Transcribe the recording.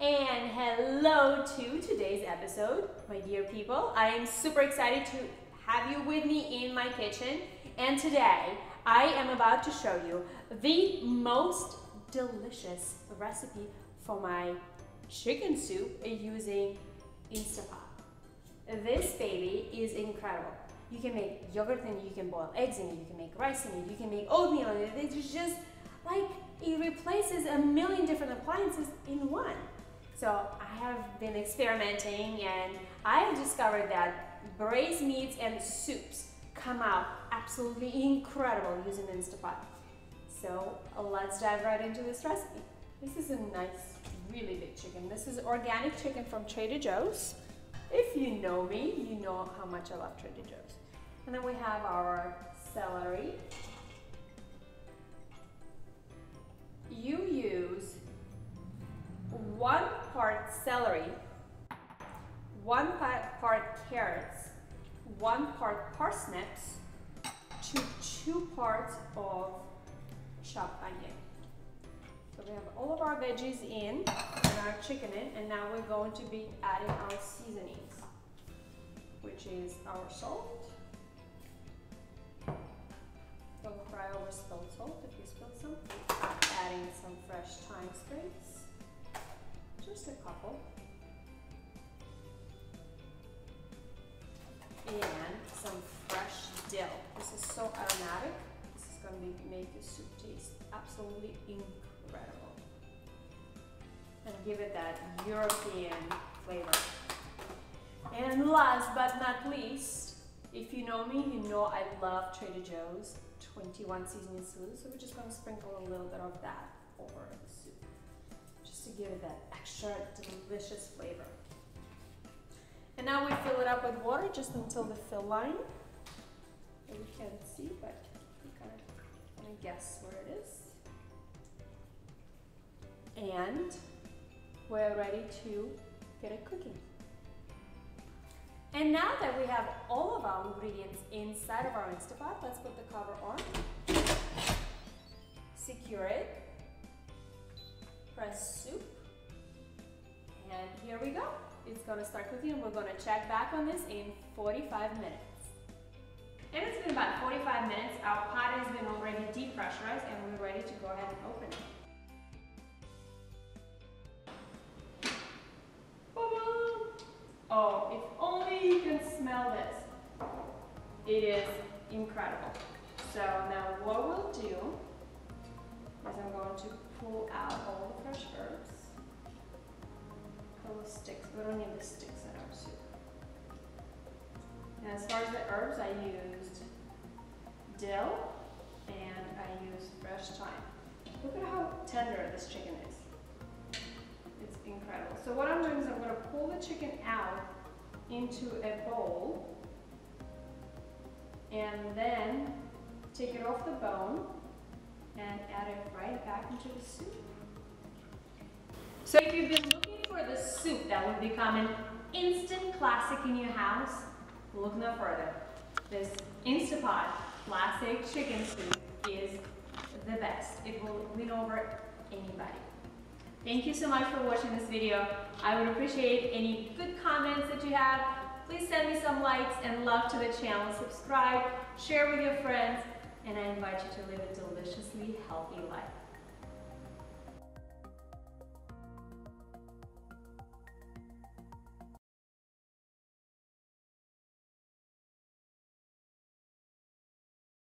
And hello to today's episode, my dear people. I am super excited to have you with me in my kitchen. And today I am about to show you the most delicious recipe for my chicken soup using Instapot. This baby is incredible. You can make yogurt in it, you can boil eggs in it, you can make rice in it, you can make oatmeal in it. It's just like it replaces a million different appliances in one. So I have been experimenting and I have discovered that braised meats and soups come out absolutely incredible using Instapot. So let's dive right into this recipe. This is a nice, really big chicken. This is organic chicken from Trader Joe's. If you know me, you know how much I love Trader Joe's. And then we have our celery. You use one part carrots, one part parsnips, to two parts of chopped onion. So we have all of our veggies in and our chicken in, and now we're going to be adding our seasonings, which is our salt. Don't cry over spilled salt if you spill some. Adding some fresh thyme sprigs, just a couple. Some fresh dill. This is so aromatic. This is going to make the soup taste absolutely incredible and give it that European flavor. And last but not least, if you know me, you know I love Trader Joe's 21 seasoning salute, so we're just gonna sprinkle a little bit of that over the soup, just to give it that extra delicious flavor. Up with water just until the fill line. You can't see, but you kind of guess where it is. And we're ready to get it cooking. And now that we have all of our ingredients inside of our Instapot, let's put the cover on, secure it, press soup, and here we go. It's gonna start cooking and we're gonna check back on this in 45 minutes. And it's been about 45 minutes. Our pot has been already depressurized and we're ready to go ahead and open it. Oh, if only you can smell this. It is incredible. So now what we'll do is I'm going to pull Sticks. We don't need the sticks in our soup. And as far as the herbs, I used dill and I used fresh thyme. Look at how tender this chicken is It's incredible. So what I'm doing is I'm going to pull the chicken out into a bowl and then take it off the bone and add it right back into the soup. So if you've been looking for the soup that will become an instant classic in your house, look no further. This Instapot classic chicken soup is the best. It will win over anybody. Thank you so much for watching this video. I would appreciate any good comments that you have. Please send me some likes and love to the channel. Subscribe, share with your friends, and I invite you to live a deliciously healthy life.